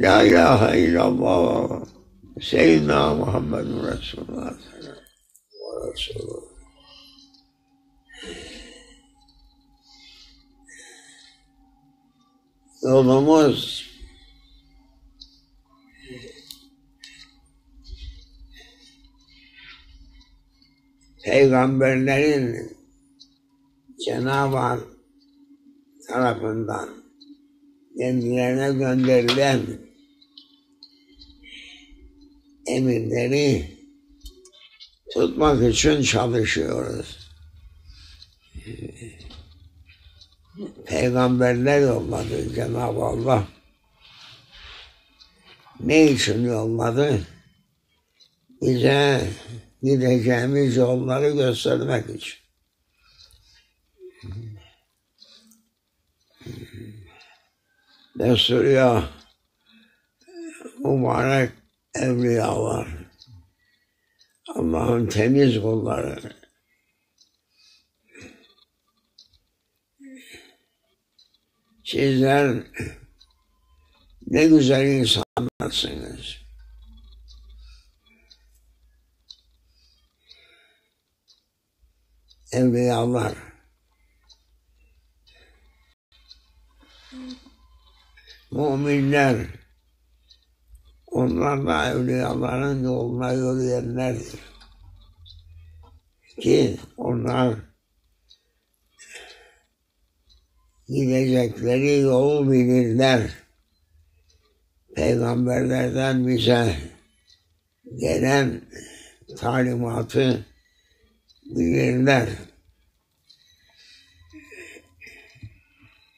La ilahe illallah Seyyidina Muhammedun Resulullah ve Resulullah. Yolumuz peygamberlerin Cenab-ı Hak tarafından kendilerine gönderilen emirleri tutmak için çalışıyoruz. Peygamberler yolladı Cenab-ı Allah. Ne için yolladı? Bize gideceğimiz yolları göstermek için. Resulullah mübarek evliyalar Allah'ın temiz kulları sizler ne güzel insanlarsınız. Evliyalar. Müminler. Onlar da evliyaların yoluna yürüyenlerdir. Ki onlar gidecekleri yolu bilirler. Peygamberlerden bize gelen talimatı bilirler.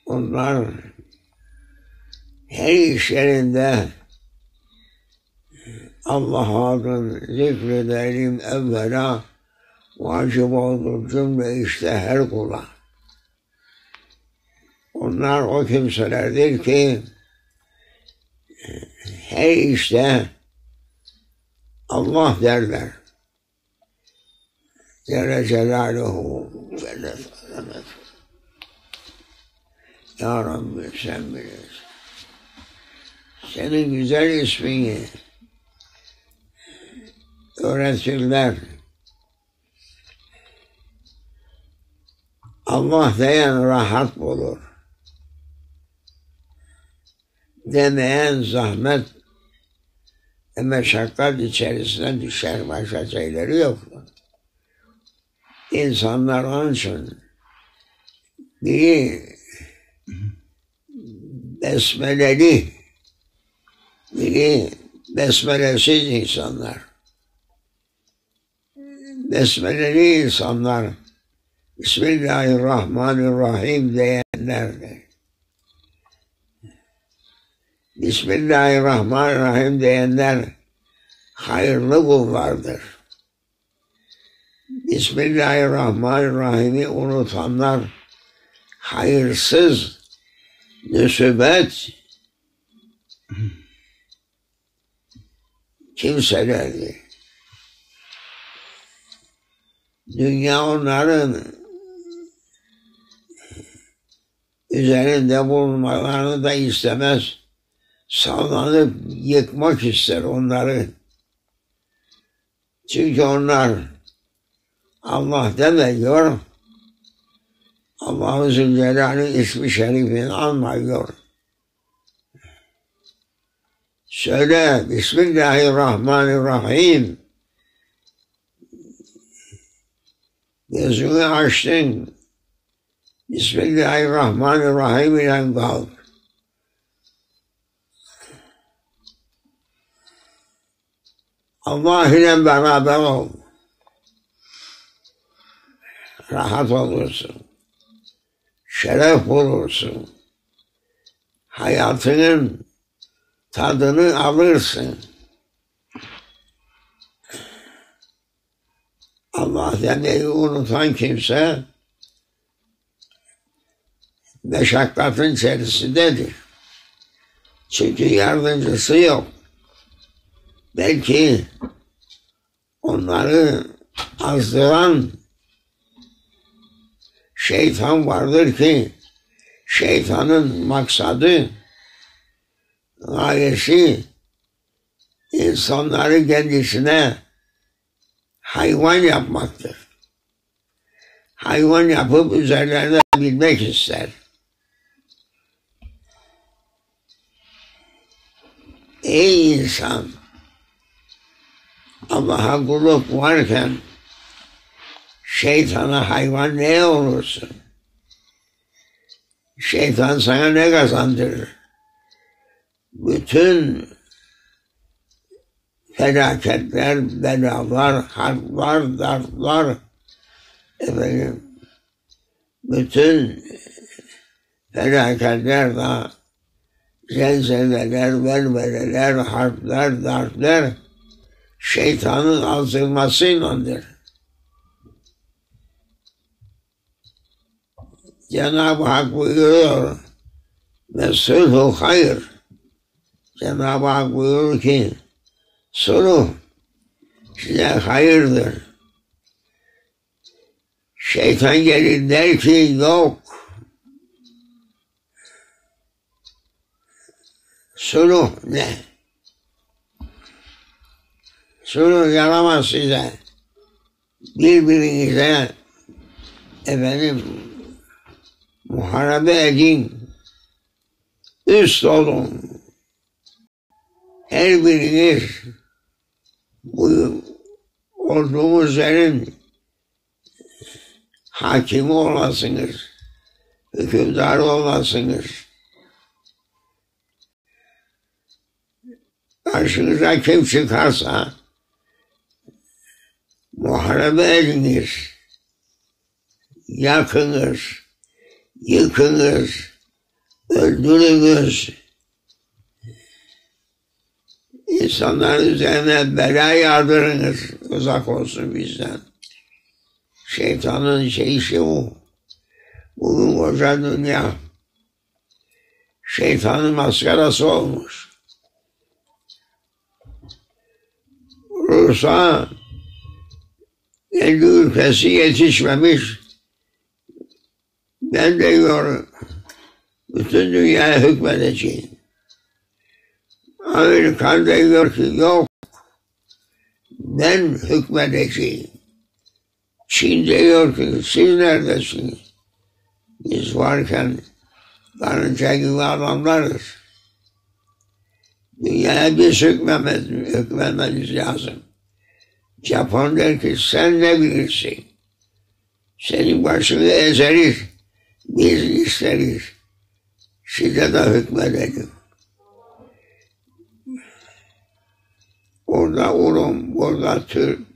Onlar her işlerinde Allah adını zikredelim evvela vacip olur cümle işte her kula. Onlar o kimselerdir ki her işte Allah derler. Celle Celaluhu Celle Ya Rabbi sen bilirsin. Senin güzel ismini öğretirler. Allah diyen rahat bulur. Demeyen zahmet meşakkat içerisine düşer. Başka şeyleri yok. İnsanlar onun için biri besmeleli, biri besmelesiz insanlar. Besmeleli insanlar Bismillahirrahmanirrahim diyenlerdir. Bismillahirrahmanirrahim diyenler hayırlı kullardır. Bismillahirrahmanirrahim'i unutanlar hayırsız, nüsübet kimselerdir. Dünya onların üzerinde bulunmalarını da istemez. Sallanıp yıkmak ister onları. Çünkü onlar Allah demiyor. Allah-u Zülcelal'in ismi şerifini anmıyor. Söyle Bismillahirrahmanirrahim. Gözünü açtın. Bismillahirrahmanirrahim ile kalk. Allah ile beraber ol. Rahat olursun. Şeref bulursun. Hayatının tadını alırsın. Allah demeyi unutan kimse meşakkatın içerisindedir. Çünkü yardımcısı yok. Belki onları azdıran şeytan vardır ki şeytanın maksadı gayesi insanları kendisine hayvan yapmaktır. Hayvan yapıp üzerlerine bilmek ister. Ey insan! Allah'a kulluk varken şeytana hayvan ne olursun? Şeytan sana ne kazandırır? Bütün felaketler, belalar, harplar, darplar, efendim, bütün felaketler de zelzeleler, velveleler, harpler, darplar şeytanın azdırmasıyladır. Cenab-ı Hak buyuruyor ve sulhu hayır. Cenab-ı Hak buyurur ki sulh size hayırdır. Şeytan gelir der ki yok. Sulh ne? Sulh yaramaz size. Birbirinize efendim muharebe edin. Üst olun. Her biriniz bu olduğumuz yerin hakimi olasınız. Hükümdarı olasınız. Karşınıza kim çıkarsa muharebe ediniz. Yakınız, yıkınız, öldürünüz. İnsanların üzerine bela yağdırınız. Uzak olsun bizden. Şeytanın şey işi bu. Bugün koca dünya şeytanın maskarası olmuş. Rus'a kendi ülkesi yetişmemiş. Ben de diyorum, bütün dünyaya hükmedeceğim. Amerikan diyor ki yok, ben hükmedeceğim. Çin diyor ki siz neredesiniz? Biz varken karınca gibi adamlarız. Dünyaya biz hükmememiz lazım. Japon der ki sen ne bilirsin? Senin başını ezeriz. Biz isteriz. Size de hükmedelim. Orada Urum, orada Türk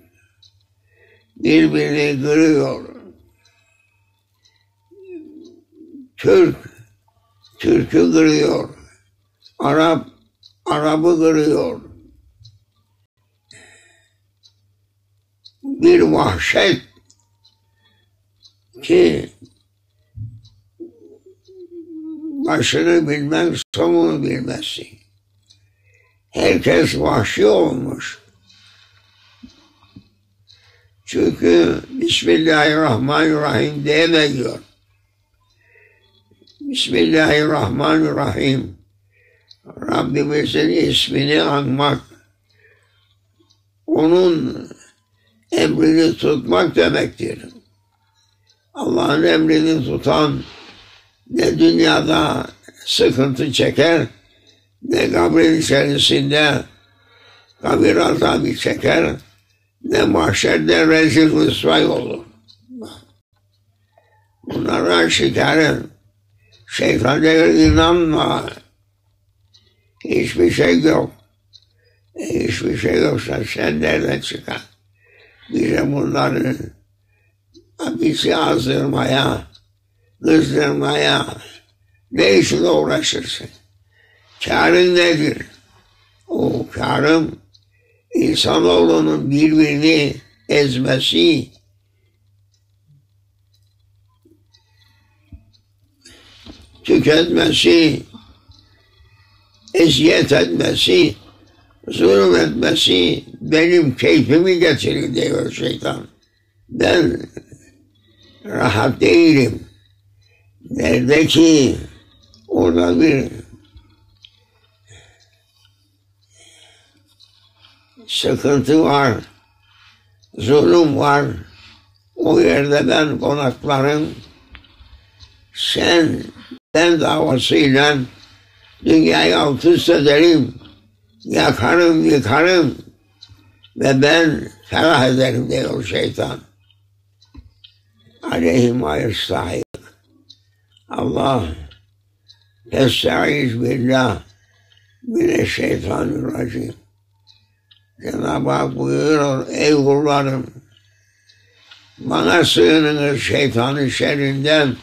birbirini kırıyor. Türk, Türk'ü kırıyor. Arap, Arap'ı kırıyor. Bir vahşet ki başını bilmek sonunu bilmezsin. Herkes vahşi olmuş. Çünkü Bismillahirrahmanirrahim diyemiyor. Bismillahirrahmanirrahim. Rabbimizin ismini anmak, onun emrini tutmak demektir. Allah'ın emrini tutan ne dünyada sıkıntı çeker, ne kabrin içerisinde kabir azabı çeker, ne mahşerde rezil rüsvay olur. Bunlara şikaret. Şeytan diyor inanma. Hiçbir şey yok. Hiçbir şey yoksa sen nereden çıkar? Bize bunları bizi azdırmaya, kızdırmaya ne için uğraşırsın? Karın nedir? O karım insanoğlunun birbirini ezmesi, tüketmesi, eziyet etmesi, zulüm etmesi benim keyfimi getirir diyor şeytan. Ben rahat değilim. Nerede ki orada bir sıkıntı var, zulüm var. O yerde ben konaklarım. Sen ben davasıyla dünyayı alt üst ederim, yakarım, yıkarım ve ben ferah ederim diyor şeytan. Aleyhim ayestahik. Allah Estaiz billah mineşşeytanirracim. Cenab-ı Hak buyuruyor, ey kullarım, bana sığınınız şeytanın şerrinden,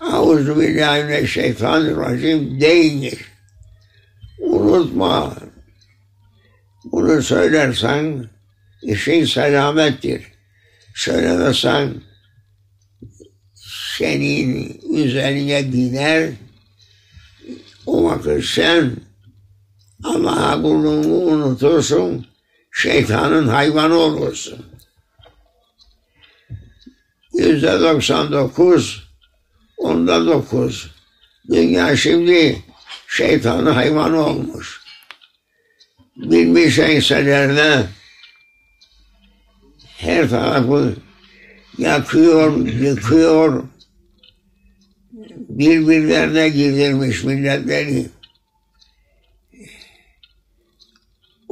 Auzu billahi mineşşeytanirracim deyiniz. Unutma. Bunu söylersen işin selamettir. Söylemezsen senin üzerine biner. O vakit sen Allah'a kulluğunu unutursun. Şeytanın hayvanı olursun. Yüzde doksan dokuz, onda dokuz. Dünya şimdi şeytanın hayvanı olmuş. Bilmiş enselerine her tarafı yakıyor, yıkıyor, birbirlerine girdirmiş milletleri.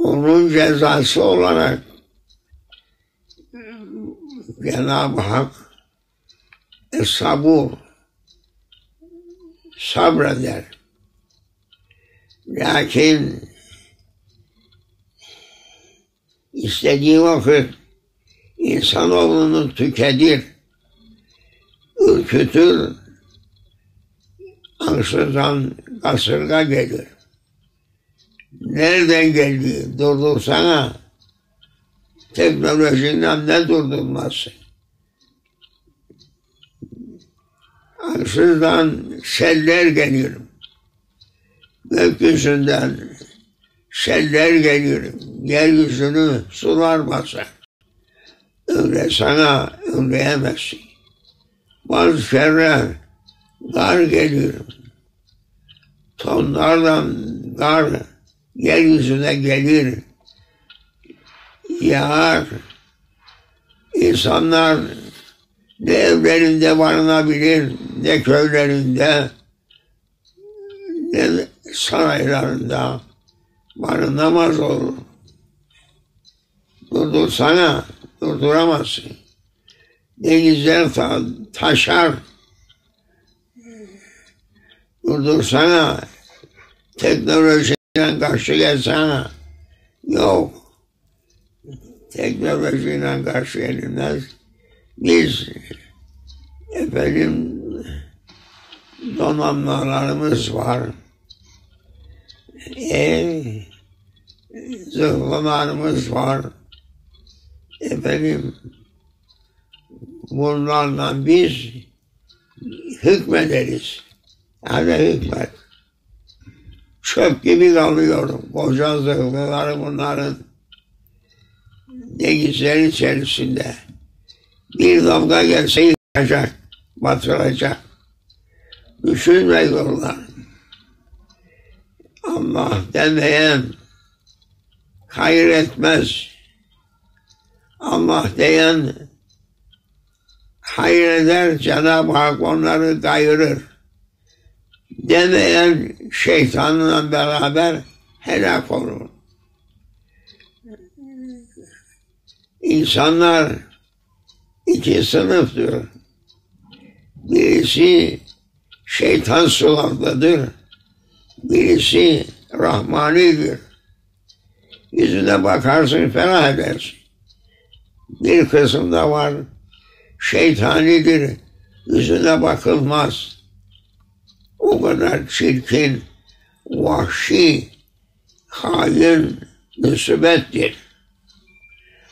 Onun cezası olarak Cenab-ı Hak sabur sabreder. Lakin istediği vakit insanoğlunu tüketir, ürkütür, ansızdan kasırga gelir. Nereden geldi? Durdursana. Teknolojinden ne durdurması? Ansızdan seller gelir. Gökyüzünden seller gelir. Yeryüzünü sular basar. Öyle sana öyleyemezsin. Bazı kere gar gelir. Tonlardan gar yeryüzüne gelir. Yağar. İnsanlar ne evlerinde barınabilir, ne köylerinde, ne saraylarında barınamaz olur. Durdursana, durduramazsın. Denizler ta taşar. Durdursana, teknolojiyle karşı gelsene. Yok. Teknolojiyle karşı gelinmez. Biz efendim donanmalarımız var. E, zırhlılarımız var. Efendim bunlarla biz hükmederiz. Hadi hükmet. Çöp gibi kalıyorum. Koca zırhlıları bunların denizler içerisinde. Bir dalga gelse yıkacak, batıracak. Düşünmüyorlar. Allah demeyen hayır etmez. Allah diyen hayır eder, Cenab-ı Hak onları kayırır. Demeyen şeytanla beraber helak olur. İnsanlar iki sınıftır. Birisi şeytan sulardadır. Birisi rahmanidir. Yüzüne bakarsın ferah edersin. Bir kısım var şeytanidir. Yüzüne bakılmaz. O kadar çirkin, vahşi, hain, müsibettir.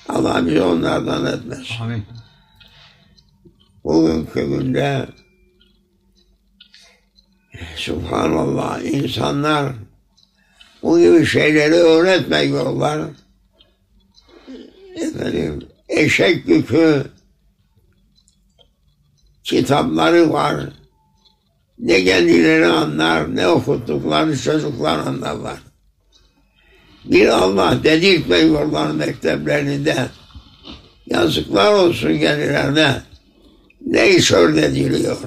Allah bizi onlardan etmez. Amin. Bugünkü günde Subhanallah insanlar bu gibi şeyleri öğretmiyorlar. Efendim eşek yükü kitapları var. Ne kendileri anlar ne okuttukları çocuklar anlarlar. Bir Allah dedirtmiyorlar mekteplerinde. Yazıklar olsun gelirlerine. Ne içör dediliyor.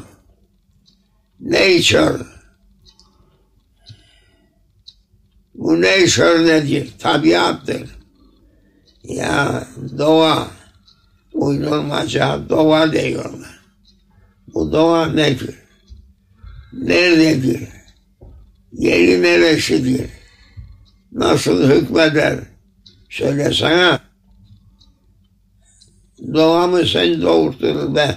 Ne içör. Bu ne içör nedir? Tabiattır. Ya doğa. Uydurmaca doğa diyorlar. Bu doğa nedir? Nerededir? Yeri neresidir? Nasıl hükmeder? Söylesene. Doğamı sen doğurtur be.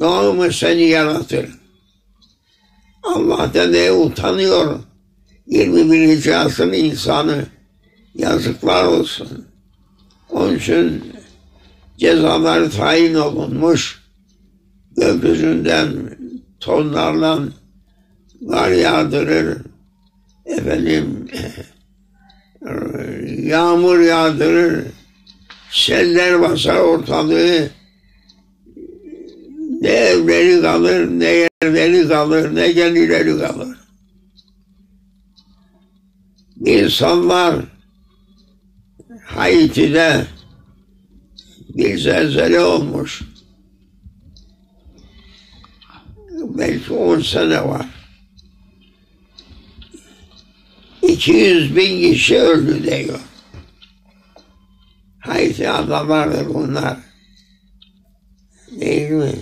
Doğamı seni yaratır. Allah'tan ne utanıyor? 21. asrın insanı yazıklar olsun. Onun için cezalar tayin olunmuş. Gökyüzünden tonlarla var yağdırır. Efendim yağmur yağdırır. Seller basar ortalığı. Ne evleri kalır, ne yerleri kalır, ne gelirleri kalır. İnsanlar Haiti'de bir zelzele olmuş. Belki on sene var. 200 bin kişi öldü diyor. Haiti adalardır bunlar. Değil mi?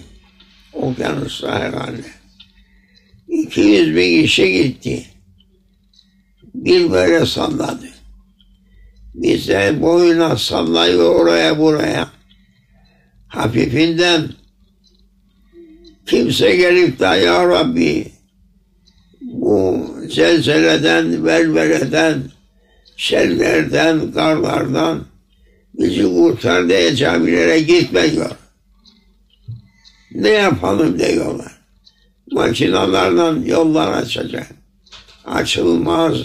Okyanuslar herhalde. 200 bin kişi gitti. Bir böyle salladı. Biz de boyuna sallayıyor oraya buraya. Hafifinden kimse gelip de ya Rabbi bu zelzeleden, velveleden, sellerden, karlardan bizi kurtar diye camilere gitmiyor. Ne yapalım diyorlar. Makinalarla yollar açacak. Açılmaz.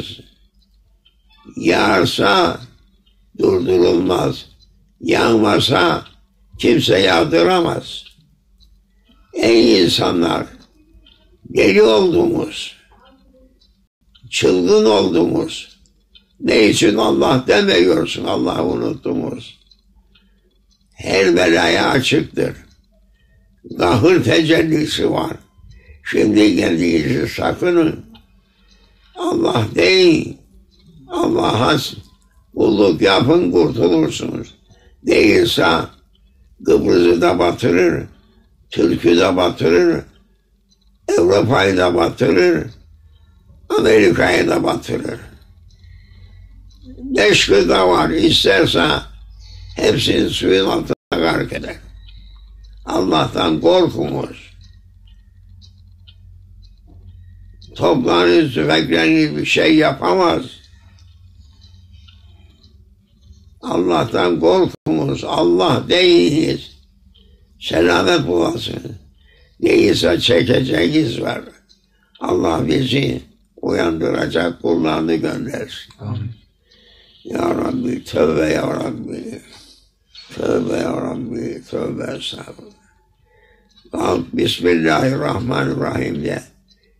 Yağarsa durdurulmaz. Yağmasa kimse yağdıramaz. Ey insanlar, deli olduğumuz, çılgın olduğumuz, ne için Allah demiyorsun, Allah'ı unuttuğumuz. Her belaya açıktır. Gahır tecellisi var. Şimdi geldiğinizi sakının. Allah değil, Allah'a kulluk yapın kurtulursunuz. Değilse Kıbrıs'ı da batırır, Türk'ü de batırır, Avrupa'yı da batırır, Amerika'yı da batırır. Beş gıda var, isterse hepsini suyun altına gark eder. Allah'tan korkunuz. Toplanın tüfekleriniz bir şey yapamaz. Allah'tan korkunuz. Allah değiliz. Selamet bulasın. Değilse çekeceğiz var. Allah bizi uyandıracak kullarını göndersin. Amin. Ya Rabbi tövbe ya Rabbi. Tövbe ya Rabbi. Tövbe estağfurullah. Kalk Bismillahirrahmanirrahim de.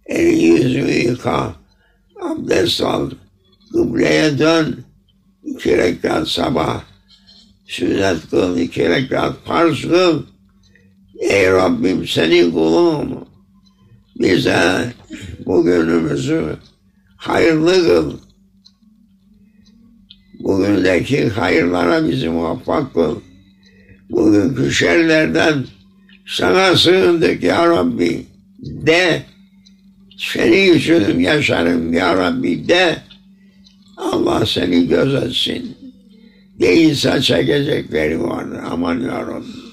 Elini yüzünü yıka. Abdest al. Kıbleye dön. İki rekat sabah. Sünnet kıl. iki rekat farz kıl. Ey Rabbim senin kulum. Bize bugünümüzü hayırlı kıl. Bugündeki hayırlara bizi muvaffak kıl. Bugünkü şerlerden sana sığındık ya Rabbi de. Senin için yaşarım ya Rabbi de. Allah seni gözetsin. Değilse çekecekleri vardır. Aman ya Rabbi.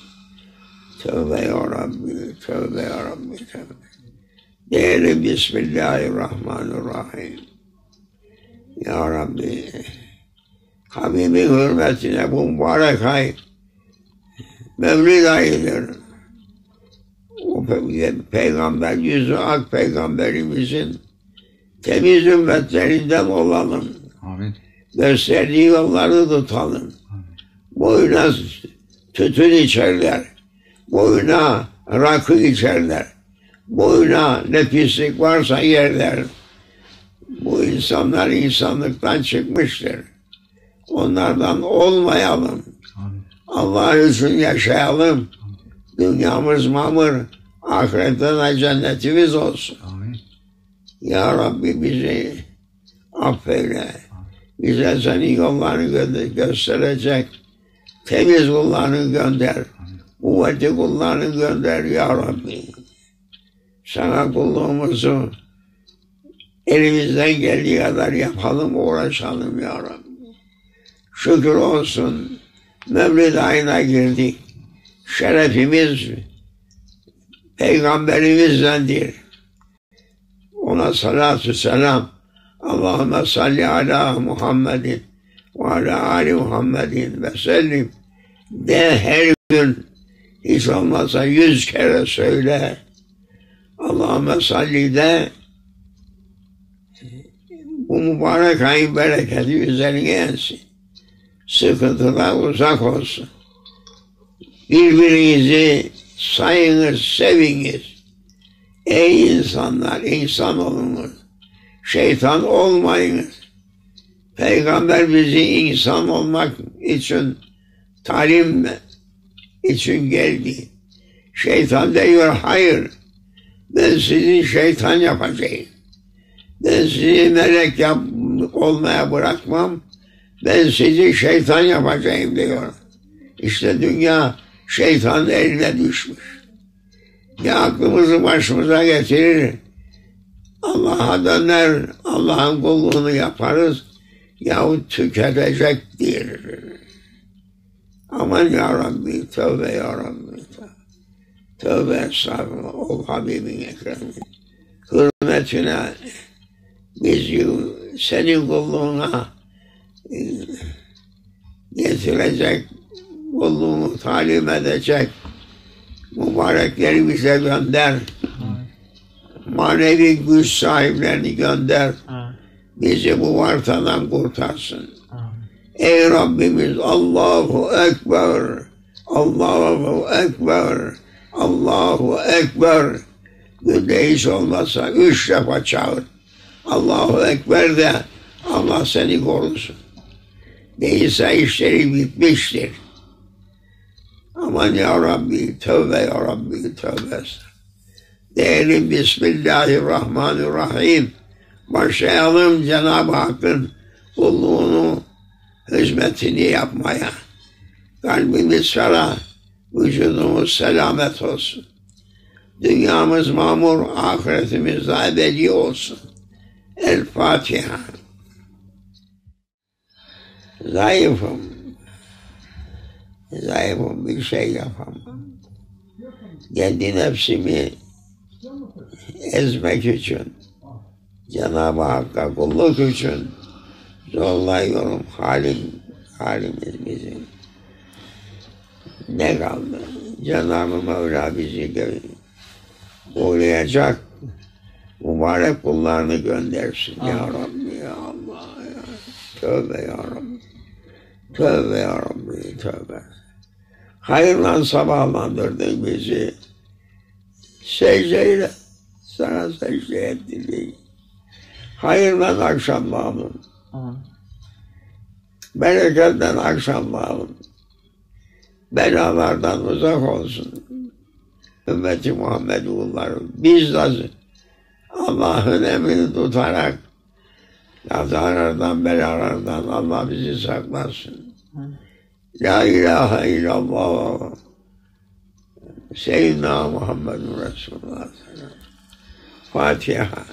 Tövbe ya Rabbi. Tövbe ya Rabbi. Tövbe. Diyelim Bismillahirrahmanirrahim. Ya Rabbi. Habibin hürmetine bu mübarek ay Mevlid ayıdır. O pe- peygamber yüzü ak peygamberimizin temiz ümmetlerinden olalım. Amin. Gösterdiği yolları tutalım. Boyuna tütün içerler. Boyuna rakı içerler. Boyuna ne pislik varsa yerler. Bu insanlar insanlıktan çıkmıştır. Onlardan olmayalım. Allah için yaşayalım. Dünyamız mamur, ahiretine cennetimiz olsun. Ya Rabbi bizi affeyle. Bize senin yollarını gö- gösterecek temiz kullarını gönder. Kuvvetli kullarını gönder ya Rabbi. Sana kulluğumuzu elimizden geldiği kadar yapalım, uğraşalım ya Rabbi. Şükür olsun Mevlid ayına girdik. Şerefimiz Peygamberimizdendir. Ona salatu selam. Allahümme salli ala Muhammedin ve ala ali Muhammedin ve sellim de her gün hiç olmazsa yüz kere söyle. Allahümme salli de bu mübarek ayın bereketi üzerine gelsin. Sıkıntılar uzak olsun. Birbirinizi sayınız, seviniz. Ey insanlar, insan olunuz. Şeytan olmayınız. Peygamber bizi insan olmak için talim için geldi. Şeytan diyor hayır. Ben sizi şeytan yapacağım. Ben sizi melek yap, olmaya bırakmam. Ben sizi şeytan yapacağım diyor. İşte dünya şeytanın eline düşmüş. Ya aklımızı başımıza getirir. Allah'a döner, Allah'ın kulluğunu yaparız yahut tüketecektir. Aman ya Rabbi, tövbe ya Rabbi. Tövbe estağfurullah, ol Habibin Ekrem'in. Hürmetine bizi senin kulluğuna e, getirecek, kulluğunu talim edecek mübarekleri bize gönder. Manevi güç sahiplerini gönder. Bizi bu vartadan kurtarsın. Ey Rabbimiz Allahu Ekber. Allahu Ekber. Allahu Ekber. Günde hiç olmazsa üç defa çağır. Allahu Ekber de Allah seni korusun. Değilse işleri bitmiştir. Aman ya Rabbi, tövbe ya Rabbi, tövbe. Diyelim Bismillahirrahmanirrahim. Başlayalım Cenab-ı Hakk'ın kulluğunu, hizmetini yapmaya. Kalbimiz ferah, vücudumuz selamet olsun. Dünyamız mamur, ahiretimiz de olsun. El Fatiha. Zayıfım. Zayıfım bir şey yapamam. Kendi nefsimi ezmek için, Cenab-ı Hakk'a kulluk için zorlayıyorum. Halim, halimiz bizim. Ne kaldı? Cenab-ı Mevla bizi koruyacak, mübarek kullarını göndersin ya Rabbi ya Allah ya. Tövbe ya Rabbi. Tövbe ya Rabbi tövbe. Hayırla sabahlandırdın bizi. Secdeyle sana secde ettirdik. Hayırla akşamladın. Bereketten akşamladın. Belalardan uzak olsun. Ümmeti Muhammed kulları. Biz de Allah'ın emrini tutarak kazalardan, belalardan Allah bizi saklasın. La ilahe illallah. Seyyidina Muhammedun Resulullah. Fatiha.